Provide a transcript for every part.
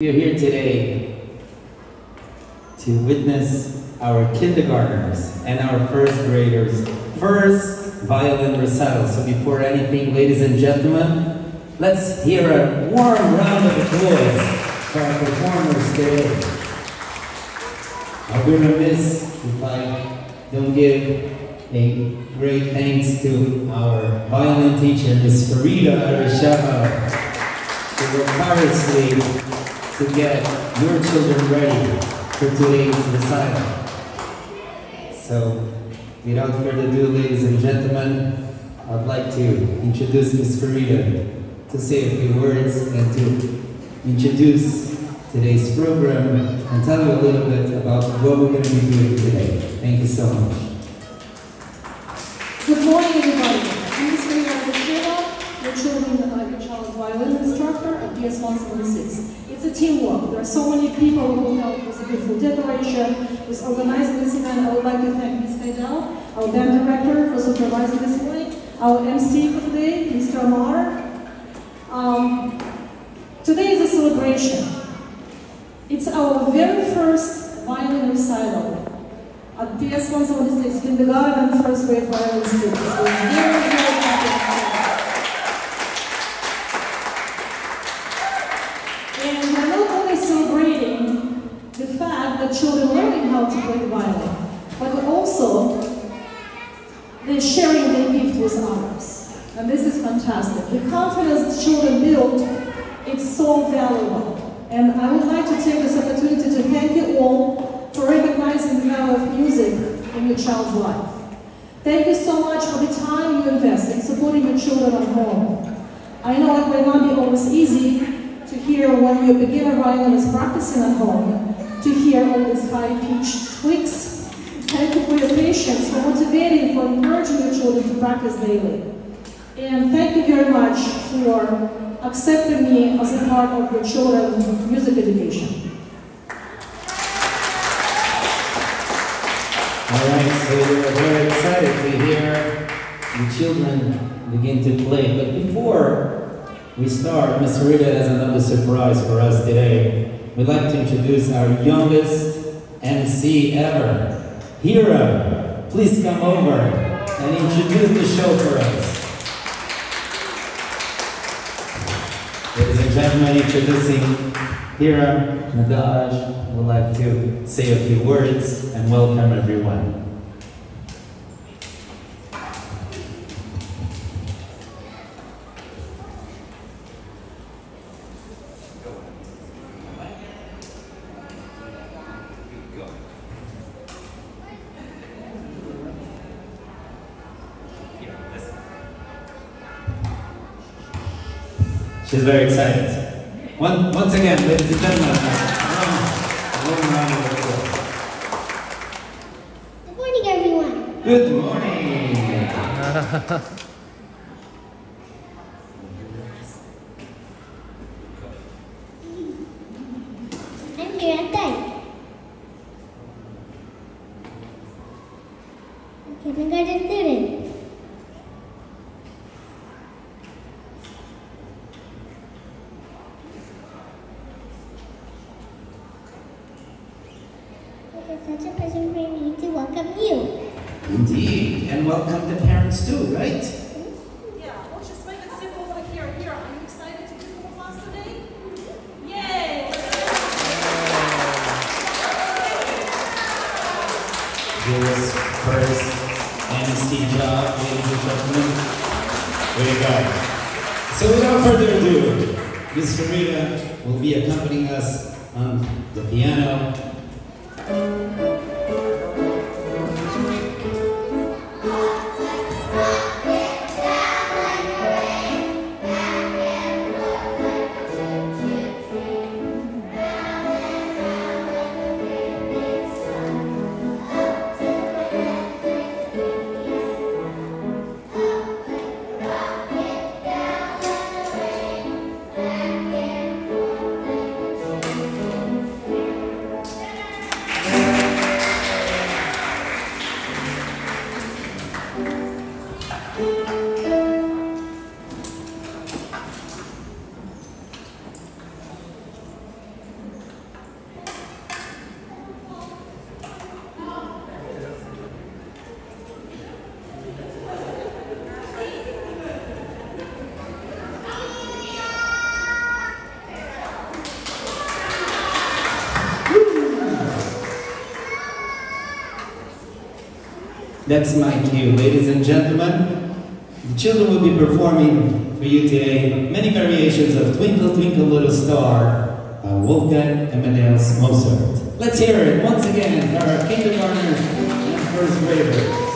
We are here today to witness our kindergartners and our first graders' first violin recital. So before anything, ladies and gentlemen, let's hear a warm round of applause for our performers today. I'll be remiss if I don't give a great thanks to our violin teacher, Ms. Farida Arishava, who worked tirelessly to get your children ready for today's recital. So, without further ado, ladies and gentlemen, I'd like to introduce Ms. Farida to say a few words and to introduce today's program and tell you a little bit about what we're going to be doing today. Thank you so much. Your children, uh, your child's violin instructor at PS 176. It's a teamwork. There are so many people who helped with the beautiful decoration, with organizing this event. I would like to thank Ms. Haidal, our band director, for supervising this event, our MC for today, Mr. Amar. Um, today is a celebration. It's our very first violin recital at PS 176 kindergarten and first grade violin students. We're very, very happy. And we're not only celebrating the fact that children learning how to play the violin, but also they're sharing their gift with others. And this is fantastic. The confidence children build, it's so valuable. And I would like to take this opportunity to thank you all for recognizing the value of music in your child's life. Thank you so much for the time you in supporting your children at home. I know it may not be always easy to hear when your beginner violin is practicing at home, to hear all these high-pitched squeaks. Thank you for your patience, for motivating, for encouraging your children to practice daily. And thank you very much for accepting me as a part of your children's music education. All right, so we're very excited to hear the children begin to play. But before we start, Ms. Rita has another surprise for us today. We'd like to introduce our youngest MC ever, Hira. Please come over and introduce the show for us. Ladies and gentlemen, introducing Hira Nadaj would like to say a few words and welcome everyone. Very excited. One, once again, ladies and gentlemen, a warm round. Good morning, everyone. Good morning. I'm here at day. I'm kindergarten student. It is such a pleasure for me to welcome you. Indeed, and welcome the parents too, right? Mm-hmm. Yeah, let's just make it simple for Hira. Hira, are you excited to do the class today? Mm-hmm. Yay! Hira's first MC job, ladies and gentlemen. There you go. So without further ado, Miss Farida will be accompanying us on the piano. Música That's my cue. Ladies and gentlemen, the children will be performing for you today many variations of Twinkle Twinkle Little Star by Wolfgang Amadeus Mozart. Let's hear it once again for our kindergartners and first graders.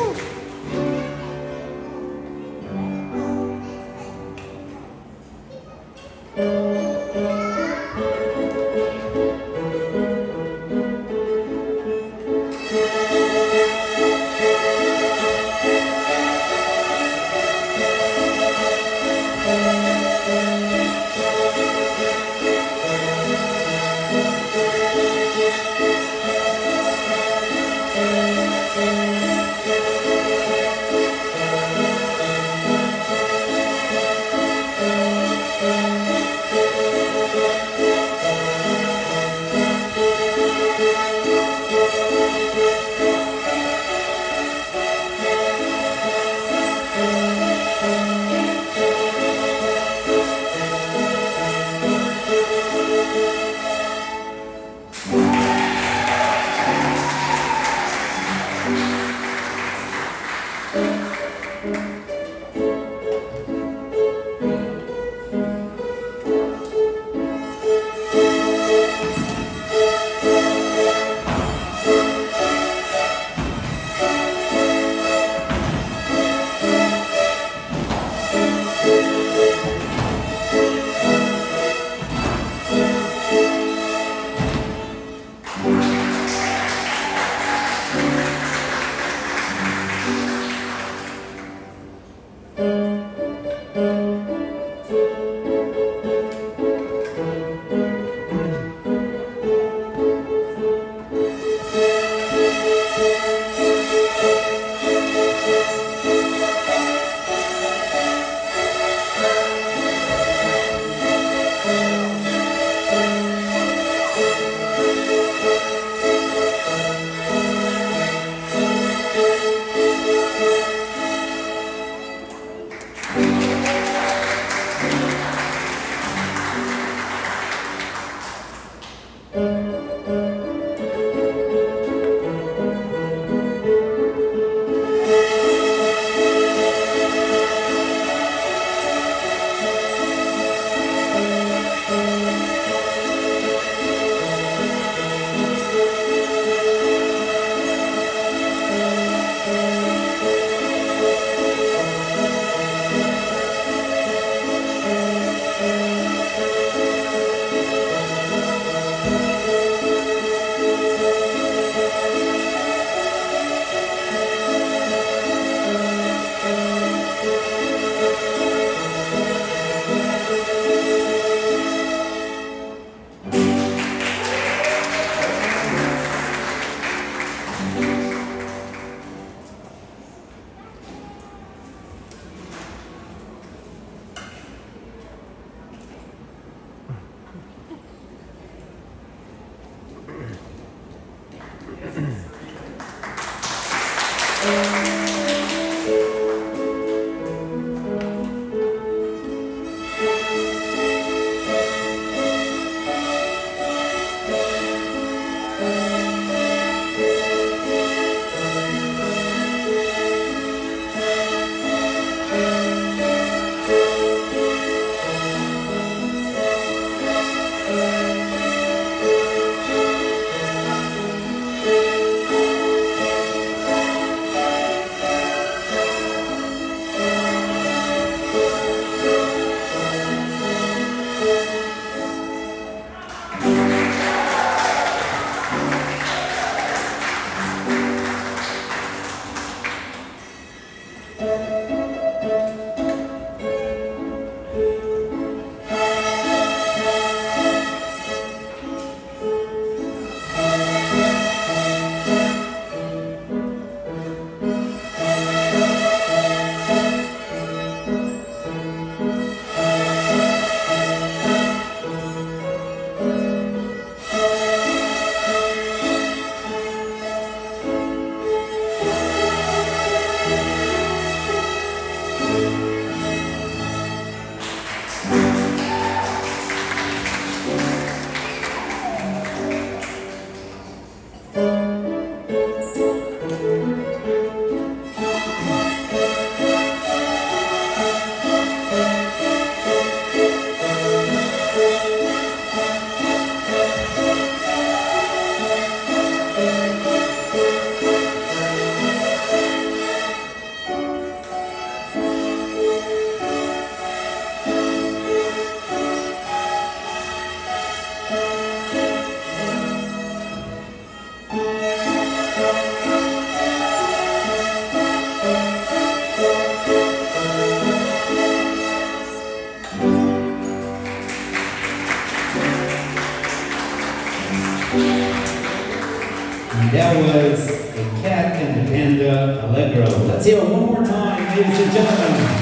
that was a cat and the panda allegro. Let's hear it one more time, ladies and gentlemen.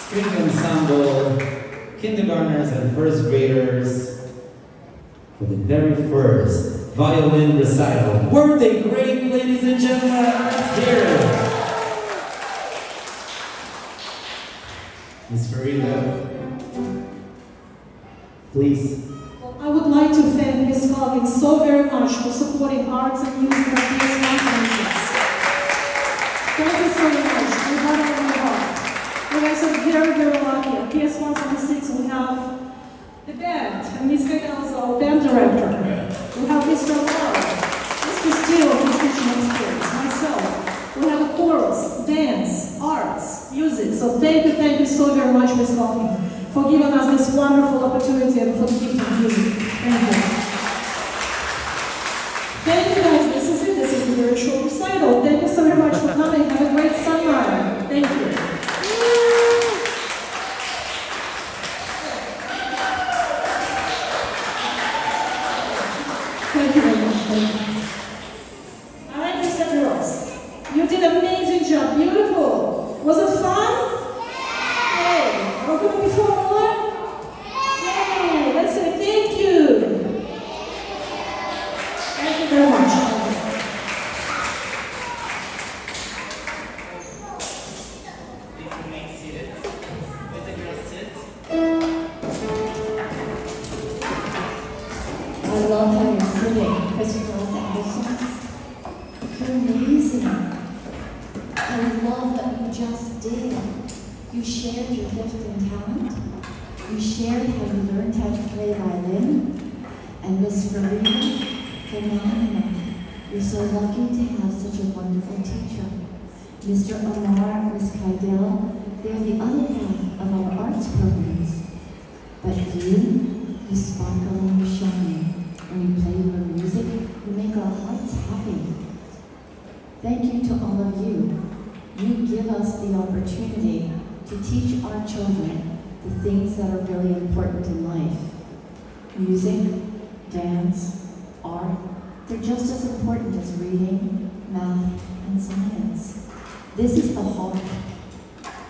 String ensemble, kindergartners and first graders for the very first violin recital. Were they great, ladies and gentlemen? Let's hear it. Miss Farida, please. Ms. So very much for supporting arts and music at these conferences. Thank you so much. We in my heart. Guys are very, very lucky. At PS 176 we have the band, and Ms. Gagal is our band director. We have Mr. Lau, Mr. Steele, who's teaching experience, myself. We have a chorus, dance, arts, music. So thank you, thank you so very much, Ms. Calkins for giving us this wonderful opportunity and for the gift of music. Thank you. You shared your gift and talent. You shared how you learned how to play violin. And Miss Farina, phenomenal. You're so lucky to have such a wonderful teacher. Mr. Omar, Miss Kydell, they're the other half of our arts programs. But you, you sparkle and you shine. When you play your music, you make our hearts happy. Thank you to all of you. You give us the opportunity to teach our children the things that are really important in life. Music, dance, art, they're just as important as reading, math, and science. This is the heart.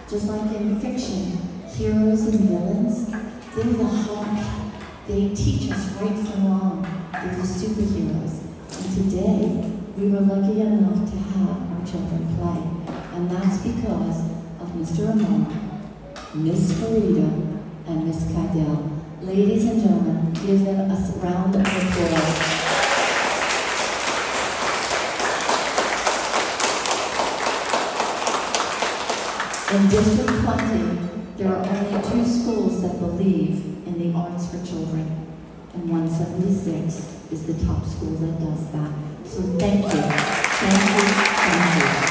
Just like in fiction, heroes and villains, they're the heart. They teach us right from wrong. They're the superheroes. And today, we were lucky enough to have our children play. And that's because Mr. Amar, Miss Farida, and Miss Kydell. Ladies and gentlemen, give them a round of applause. In District 20, there are only two schools that believe in the arts for children, and 176 is the top school that does that. So thank you, thank you, thank you.